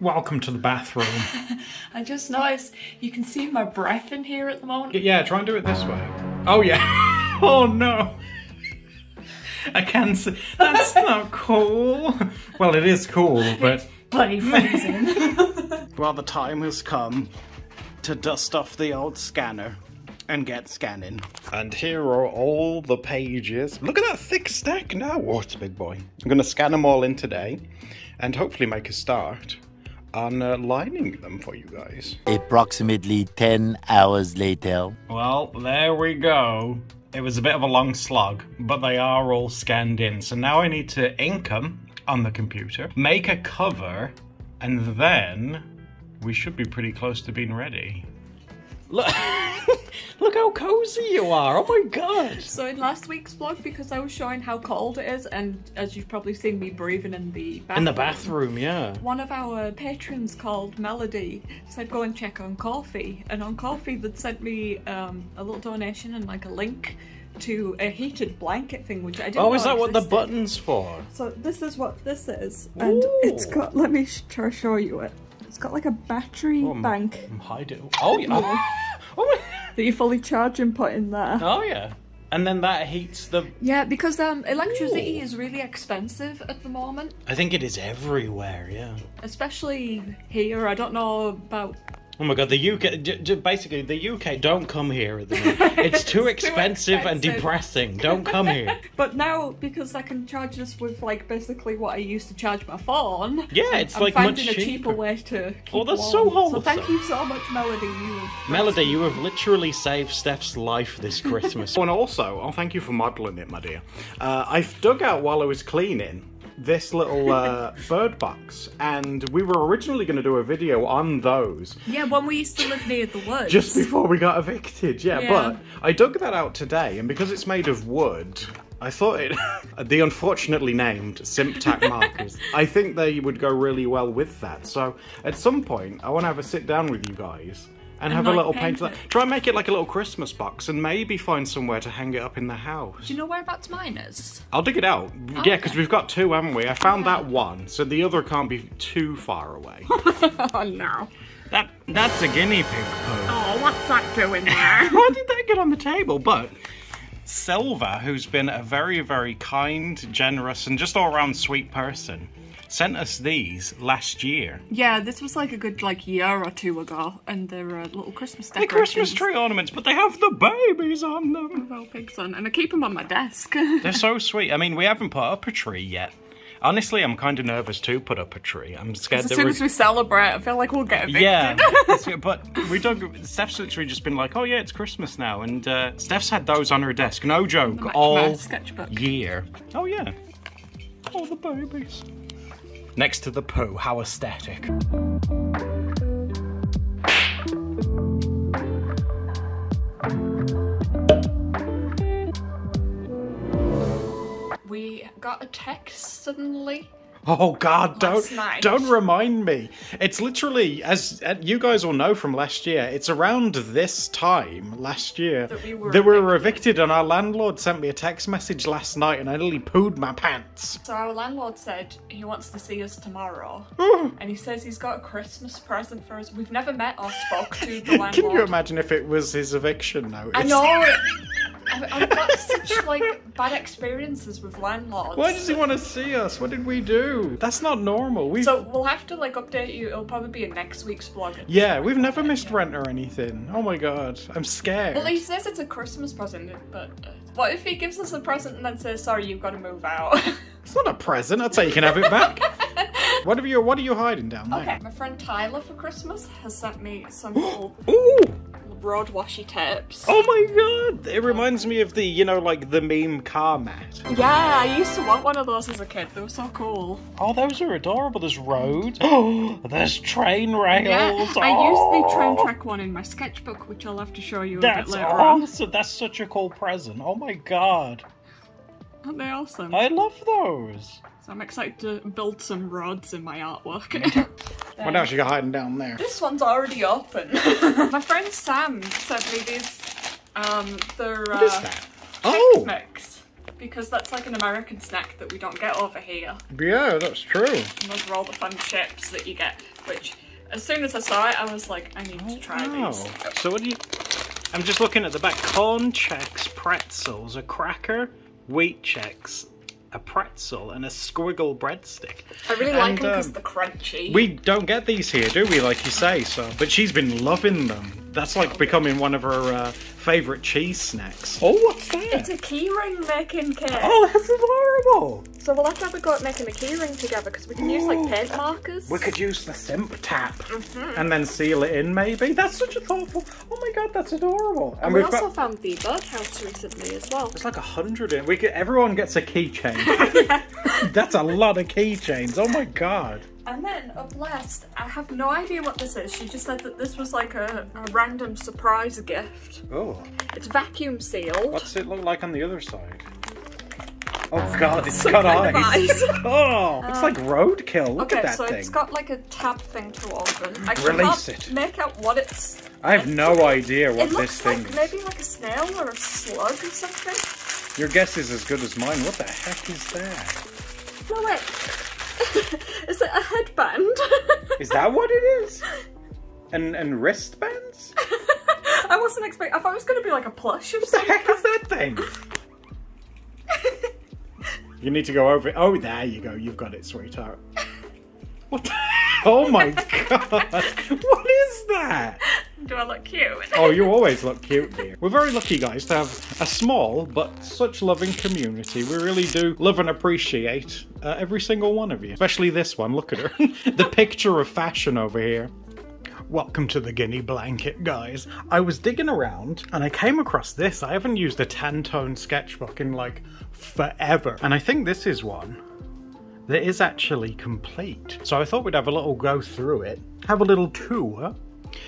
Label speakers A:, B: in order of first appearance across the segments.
A: Welcome to the bathroom.
B: I just noticed you can see my breath in here at the moment.
A: yeah, try and do it this way. Oh yeah. oh no. I can see. That's not cool. Well, it is cool, but
B: Bloody freezing.
C: Well, the time has come to dust off the old scanner and get scanning. And here are all the pages. Look at that thick stack now. Oh, a big boy. I'm going to scan them all in today and hopefully make a start on uh, lining them for you guys.
D: Approximately 10 hours later.
A: well, there we go. It was a bit of a long slog, but they are all scanned in. So now I need to ink them on the computer, make a cover, and then we should be pretty close to being ready. Look, look how cozy you are. Oh my god.
B: so in last week's vlog, because I was showing how cold it is, and as you've probably seen me breathing in the bathroom,
A: In the bathroom, yeah.
B: One of our patrons called Melody said go and check on Ko-fi, and on Ko-fi they'd sent me um, a little donation and like a link to a heated blanket thing, which I didn't.
A: Oh,
B: know
A: is that what the button's for?
B: So this is what this is, and it's got. Let me sh- try to show you it. It's got like a battery
A: Oh,
B: bank
A: I'm hiding. Oh yeah. Oh,
B: that you fully charge and put in there.
A: oh yeah. And then that heats the.
B: Yeah, because um, electricity
A: Ooh.
B: is really expensive at the moment,
A: I think it is everywhere. Yeah.
B: especially here. I don't know about
A: Oh my god, the UK, j- j- basically, the UK, don't come here at the moment. It's too
B: It's too
A: expensive and depressing. Don't come here.
B: But now, because I can charge this with like basically what I used to charge my phone.
A: Yeah, it's
B: I'm
A: like
B: finding
A: much
B: a cheaper
A: cheaper.
B: way to. Keep
A: Oh, that's
B: warm.
A: so
B: So thank you so much, Melody. You have-
A: Melody, you have literally saved Steph's life this Christmas. and also, oh, thank you for modelling it, my dear. Uh, I've dug out while I was cleaning this little uh, bird box, and we were originally going to do a video on those.
B: Yeah, when we used to live near the woods.
A: just before we got evicted. Yeah,
B: Yeah.
A: but I dug that out today, and because it's made of wood, I thought it. the unfortunately named Simptac markers. I think they would go really well with that. So at some point, I want to have a sit down with you guys. And, have a little
B: paint
A: paint.
B: it.
A: Try and make it like a little Christmas box, and maybe find somewhere to hang it up in the house.
B: Do you know whereabouts mine is?
A: I'll dig it out. Oh, yeah,
B: Okay.
A: because we've got two, haven't we? I found that one, so the other can't be too far away.
B: Oh no.
A: that that's a guinea pig poo.
B: Oh, what's that doing there?
A: Why did that get on the table? But Silva, who's been a very, very kind, generous, and just all around sweet person, sent us these last year.
B: yeah, this was like a good like year or two ago, and they're uh, little Christmas
A: They're. Christmas tree ornaments, but they have the babies on them.
B: Well, pigs on, and I keep them on my desk.
A: They're so sweet. I mean, we haven't put up a tree yet. Honestly, I'm kind of nervous to put up a tree. I'm scared
B: as soon as we celebrate, I feel like we'll get evicted.
A: Yeah, but we don't. Steph's literally just been like, "Oh yeah, it's Christmas now," and uh, Steph's had those on her desk, no joke, all
B: sketchbook.
A: year. Oh yeah, all the babies. Next to the poo, how aesthetic.
B: We got a text suddenly.
A: Oh God! Don't don't remind me. It's literally, as uh, you guys will know from last year, it's around this time last year
B: That we were
A: were evicted, and our landlord sent me a text message last night, and I nearly pooed my pants.
B: So our landlord said he wants to see us tomorrow, and he says he's got a Christmas present for us. We've never met or spoke to the landlord.
A: Can you imagine if it was his eviction notice?
B: I know. I've, got such like bad experiences with landlords.
A: Why does he want to see us? What did we do? That's not normal. We
B: So we'll have to like update you. It'll probably be in next week's vlog.
A: yeah, we've never missed rent or anything. Oh my god, I'm scared.
B: Well, he says it's a Christmas present, but uh, what if he gives us a present and then says, "Sorry, you've got to move out"?
A: It's not a present. I'd say you can have it back. what are you? What are you hiding down there?
B: okay, my friend Tyler for Christmas has sent me some little
A: Ooh!
B: Road washi tips.
A: Oh my god! It reminds me of the, you know, like the meme car mat.
B: Yeah, I used to want one of those as a kid. They were so cool.
A: Oh, those are adorable. There's roads. Oh, there's train rails.
B: Yeah, I
A: oh.
B: used the train oh. track one in my sketchbook, which I'll have to show you a bit
A: That's
B: later on.
A: awesome. That's such a cool present. Oh my god.
B: Aren't they awesome?
A: I love those.
B: So I'm excited to build some rods in my artwork.
A: What else you got hiding down there?
B: This one's already open. My friend Sam sent me these. Um, they're uh,
A: What is that? Oh!
B: mix. because that's like an American snack that we don't get over here.
A: Yeah, that's true.
B: And those are all the fun chips that you get, which as soon as I saw it, I was like, I need to try
A: Wow.
B: these.
A: So what do you? I'm just looking at the back. Corn Chex, pretzels, a cracker, wheat Chex, a pretzel, and a squiggle breadstick.
B: I really like them because
A: um,
B: they're crunchy.
A: We don't get these here, do we? Like you say, so. But she's been loving them. That's like becoming one of her uh, favorite cheese snacks. Oh, what's that?
B: It's a keyring making kit.
A: Oh, that's adorable.
B: So we'll have to have a go at making a keyring together because we can use like paint markers.
A: We could use the simp tap and then seal it in, maybe. That's such a thoughtful. Oh my god, that's adorable. And
B: we
A: we've
B: also
A: got.
B: found the birdhouse recently as well.
A: It's like a hundred in. We get everyone gets a keychain. That's a lot of keychains. Oh my god.
B: And then up last, I have no idea what this is. She just said that this was like a, a random surprise gift.
A: Oh,
B: It's vacuum sealed.
A: what's it look like on the other side? Oh god, it's
B: Some
A: got eyes.
B: eyes.
A: Oh, it's like uh, roadkill. Look
B: okay,
A: at that
B: so
A: thing.
B: it's got like a tab thing to open. I
A: Release it.
B: make out what it's.
A: I have no idea what
B: it
A: this
B: looks
A: thing
B: like
A: is.
B: maybe like a snail or a slug or something.
A: Your guess is as good as mine. What the heck is that?
B: No wait. is it a headband?
A: Is that what it is? And and wristbands?
B: I wasn't expecting. I thought it was going to be like a plush of
A: What the heck is that thing? You need to go over it. Oh, there you go. You've got it, sweetheart. What? The... Oh my god! What is that?
B: Do I look cute?
A: Oh, you always look cute, dear. We're very lucky, guys, to have a small but such loving community. We really do love and appreciate uh, every single one of you, especially this one. Look at her, the picture of fashion over here. Welcome to the guinea blanket, guys. I was digging around and I came across this. I haven't used a 10 tone sketchbook in like forever. And I think this is one that is actually complete. So I thought we'd have a little go through it, have a little tour,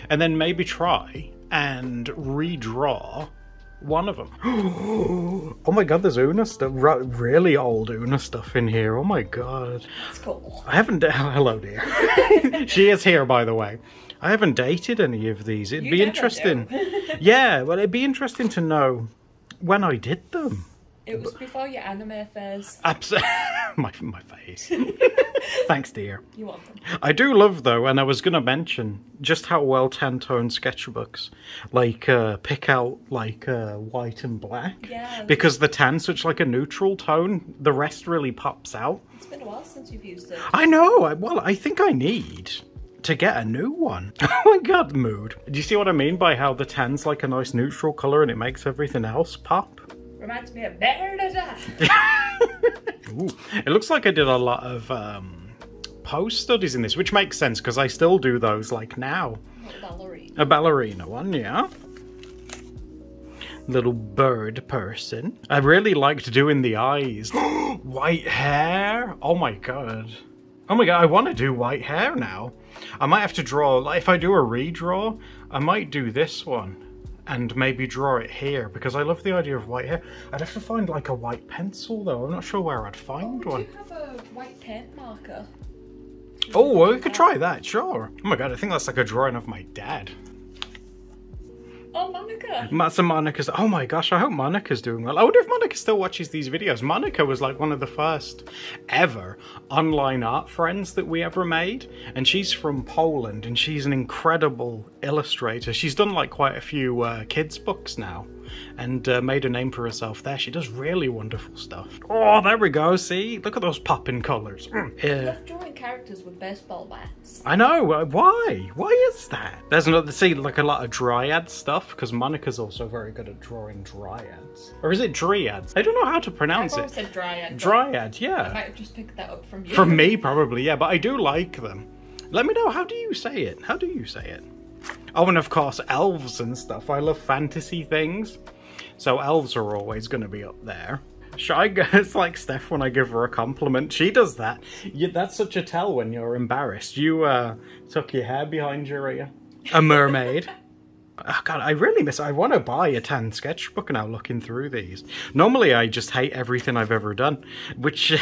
A: and then maybe try and redraw one of them. oh my god, there's Una stuff, really old Una stuff in here. Oh my god.
B: It's cool.
A: I haven't. Da- hello, dear. she is here, by the way. I haven't dated any of these. It'd
B: You
A: be interesting. yeah, well, it'd be interesting to know when I did them.
B: It was before your anime phase.
A: Absolutely. my, my face. Thanks, dear.
B: You want them?
A: I do love, though, and I was going to mention just how well 10 tone sketchbooks like uh, pick out like uh, white and black.
B: Yeah.
A: Because the tan's such like a neutral tone, the rest really pops out.
B: It's been a while since you've used it.
A: I know. I, well, I think I need to get a new one. oh my god, mood. Do you see what I mean by how the tan's like a nice neutral color and it makes everything else pop?
B: Reminds me of Better to Die.
A: Ooh, it looks like I did a lot of um, post studies in this, which makes sense because I still do those like now.
B: Ballerina.
A: A ballerina one, yeah. Little bird person. I really liked doing the eyes. white hair? Oh my god. Oh my god, I want to do white hair now. I might have to draw, like, if I do a redraw, I might do this one and maybe draw it here because I love the idea of white hair. I'd have to find like a white pencil though. I'm not sure where I'd find
B: oh,
A: Do
B: you have a white paint marker?
A: Oh, well, we could try that, sure. Oh my god, I think that's like a drawing of my dad.
B: Oh, Monica.
A: A Monica's. Oh my gosh, I hope Monica's doing well. I wonder if Monica still watches these videos. Monica was like one of the first ever online art friends that we ever made. And she's from Poland and she's an incredible illustrator. She's done like quite a few uh, kids' books now and uh, made a name for herself there. She does really wonderful stuff. Oh, there we go. See? Look at those popping colours. Mm. Yeah.
B: Love drawing characters with baseball bats.
A: I know. uh, Why? Why is that? There's another. See, like a lot of dryad stuff because Monica's also very good at drawing dryads, or is it dryads? I don't know how to pronounce it.
B: said dryad.
A: Dryad,
B: I might have just picked that up from you.
A: From me, probably, yeah. But I do like them. Let me know. How do you say it? How do you say it? Oh, and of course, elves and stuff. I love fantasy things, so elves are always going to be up there. Shy girl, it's like Steph when I give her a compliment. She does that. You, that's such a tell when you're embarrassed. You uh, tuck your hair behind your ear. A mermaid. Oh God, I really miss. I want to buy a tan sketchbook now. Looking through these, normally I just hate everything I've ever done, which,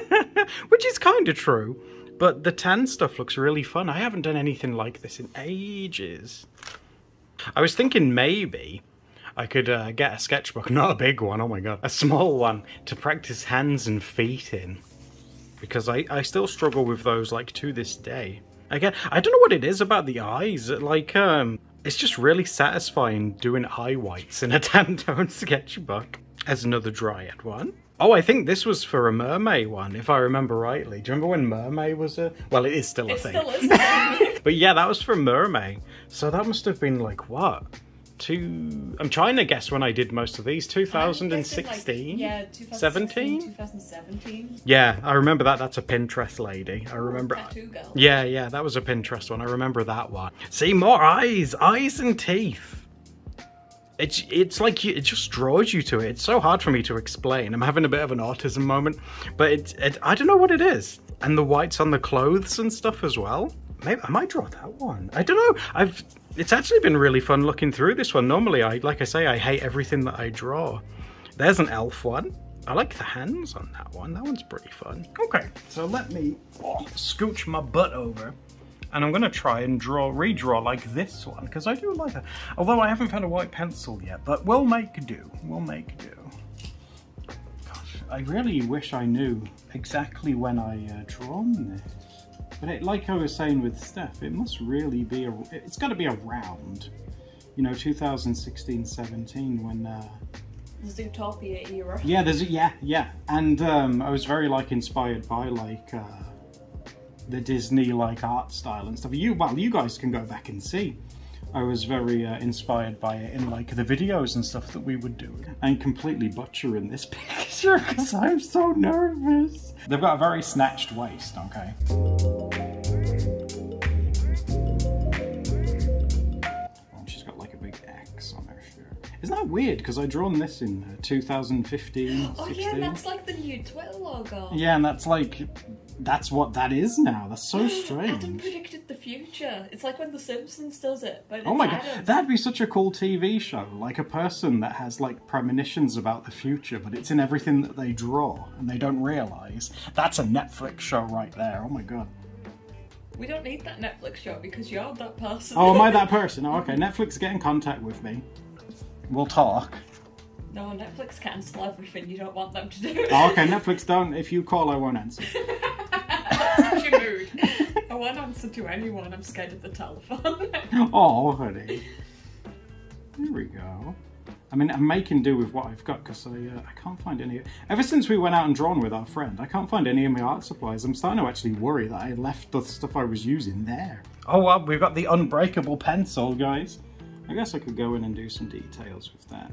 A: which is kind of true. But the tan stuff looks really fun. I haven't done anything like this in ages. I was thinking maybe I could uh, get a sketchbook, not a big one, oh my god, a small one to practice hands and feet in. Because I, I still struggle with those, like, to this day. Again, I don't know what it is about the eyes, like, um, it's just really satisfying doing eye whites in a Tantone sketchbook. As another Dryad one. Oh, I think this was for a mermaid one, if I remember rightly. Do you remember when mermaid was a... Well, it is still a
B: It
A: thing.
B: still is.
A: But yeah, that was for mermaid. So that must have been like, what? Two... I'm trying to guess when I did most of these. 2016?
B: yeah, 2016,
A: 17?
B: 2017.
A: Yeah, I remember that. That's a Pinterest lady. I remember...
B: Tattoo girl.
A: Yeah, yeah, that was a Pinterest one. I remember that one. See, more eyes, eyes and teeth. It's it's like you, it just draws you to it. It's so hard for me to explain. I'm having a bit of an autism moment, but it, it I don't know what it is. And the whites on the clothes and stuff as well. Maybe I might draw that one. I don't know. I've it's actually been really fun looking through this one. Normally, I like I say, I hate everything that I draw. There's an elf one. I like the hands on that one. That one's pretty fun. Okay, so let me oh, scooch my butt over. And I'm going to try and draw, redraw like this one, because I do like it. Although I haven't found a white pencil yet, but we'll make do. We'll make do. Gosh, I really wish I knew exactly when I uh, drawn this. But it, like I was saying with Steph, it must really be, a, it's got to be around, you know, 2016, 17 when... Uh,
B: The Zootopia era.
A: yeah, there's yeah, yeah, and um, I was very like inspired by like uh, the Disney like art style and stuff. You well, you guys can go back and see. I was very uh, inspired by it in like the videos and stuff that we would do. I'm completely butchering this picture because I'm so nervous. They've got a very snatched waist, okay. Isn't that weird? Because I drawn this in uh, 2015,
B: Oh
A: 16.
B: yeah, that's like the new Twitter logo.
A: Yeah, and that's like, that's what that is now. That's so strange.
B: Adam predicted the future. It's like when The Simpsons does it, but
A: Oh my
B: it's
A: god, that'd be such a cool TV show. Like a person that has like premonitions about the future, but it's in everything that they draw and they don't realize. That's a Netflix show right there. Oh my god.
B: We don't need that Netflix show because you're that person.
A: Oh, am I that person? Oh, okay. Netflix, get in contact with me. We'll talk.
B: no, Netflix cancel everything you don't want them to do.
A: Oh, okay, Netflix, don't. If you call, I won't answer.
B: That's such a mood. I won't answer to anyone. I'm scared of the telephone.
A: Oh, honey. There we go. I mean, I'm making do with what I've got because I, uh, I can't find any. Ever since we went out and drawn with our friend, I can't find any of my art supplies. I'm starting to actually worry that I left the stuff I was using there. Oh, well, we've got the unbreakable pencil, guys. I guess I could go in and do some details with that.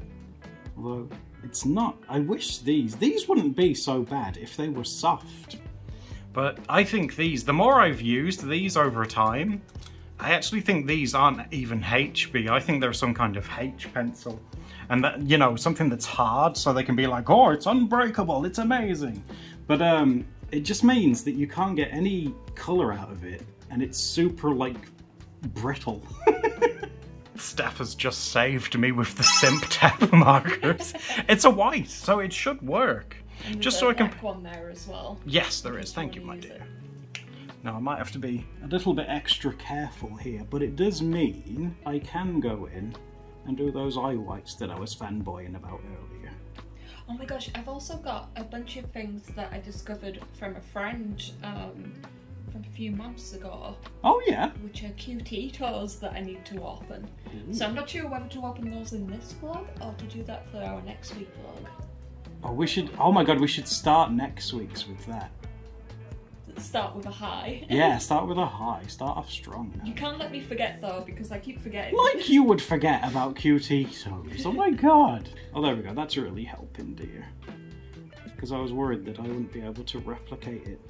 A: Although, it's not. I wish these. These wouldn't be so bad if they were soft. But I think these, the more I've used these over time, I actually think these aren't even HB. I think they're some kind of H pencil. And that, you know, something that's hard so they can be like, oh, it's unbreakable, it's amazing. But um, it just means that you can't get any color out of it. And it's super, like, brittle. Steph has just saved me with the simp tap markers. it's a white, so it should work. Just so I can
B: one there as well.
A: Yes, there is. Thank you, my dear. Now, I might have to be a little bit extra careful here, but it does mean I can go in and do those eye whites that I was fanboying about earlier.
B: Oh my gosh, I've also got a bunch of things that I discovered from a friend um, from a few months ago,
A: Oh, yeah.
B: which are Qtitos that I need to open. So I'm not sure whether to open those in this vlog or to do that for our next week vlog.
A: Oh, we should. Oh my god, we should start next week's with that.
B: Start with a high.
A: Yeah, start with a high. Start off strong.
B: You can't let me forget though, because I keep forgetting.
A: Like you would forget about QT toes. Oh my god. Oh, there we go. That's really helping, dear. Because I was worried that I wouldn't be able to replicate it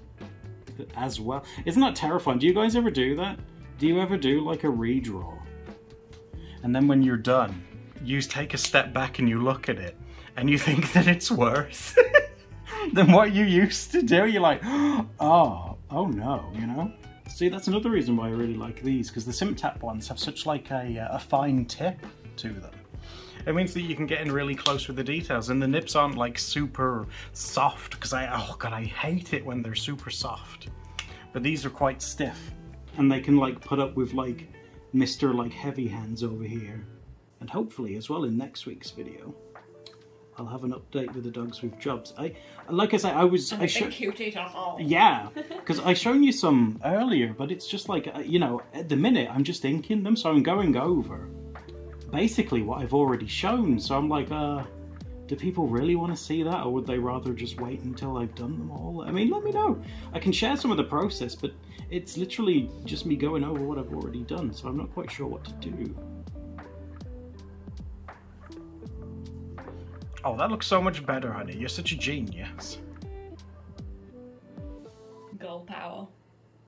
A: as well. Isn't that terrifying? Do you guys ever do that? Do you ever do like a redraw? And then when you're done, you take a step back and you look at it and you think that it's worse than what you used to do. You're like, oh, oh no, you know? See, that's another reason why I really like these, because the SimTap ones have such like a, uh, a fine tip to them. It means that you can get in really close with the details, and the nibs aren't like super soft, because I, oh god, I hate it when they're super soft. But these are quite stiff, and they can like put up with like Mr. like heavy hands over here. And hopefully as well in next week's video, I'll have an update with the dogs with jobs. I, like I say, I was, I should,
B: cutie all.
A: yeah, because I shown you some earlier, but it's just like, uh, you know, at the minute I'm just inking them, so I'm going over basically what I've already shown. So I'm like, uh, do people really want to see that or would they rather just wait until I've done them all? I mean, let me know. I can share some of the process, but it's literally just me going over what I've already done, so I'm not quite sure what to do. Oh, that looks so much better, honey. You're such a genius. Girl power.